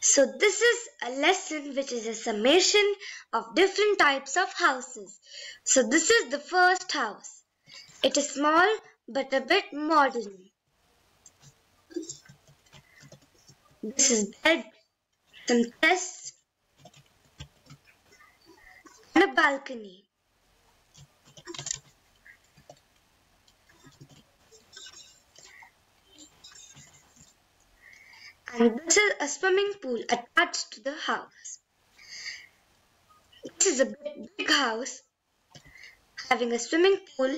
So this is a lesson which is a summation of different types of houses. So this is the first house. It is small but a bit modern. This is bed, some chests, and a balcony. And this is a swimming pool attached to the house. This is a big, big house having a swimming pool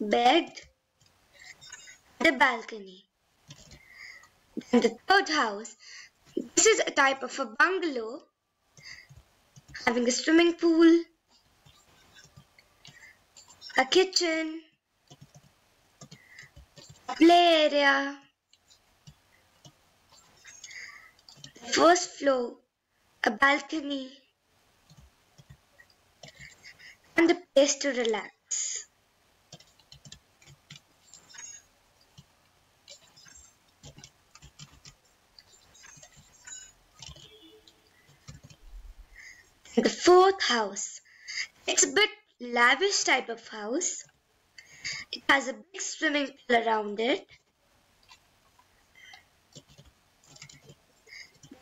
bed, the balcony. Then the third house. This is a type of a bungalow having a swimming pool, a kitchen, a play area, first floor, a balcony, and a place to relax. The fourth house. It's a bit lavish type of house. It has a big swimming pool around it.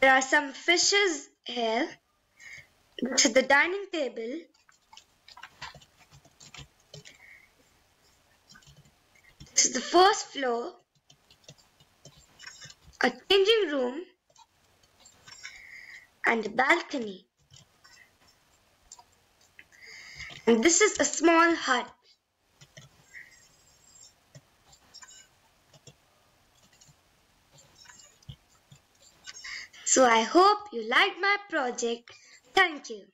There are some fishes here. To the dining table. This is the first floor. A changing room and a balcony. And this is a small hut. So I hope you liked my project. Thank you.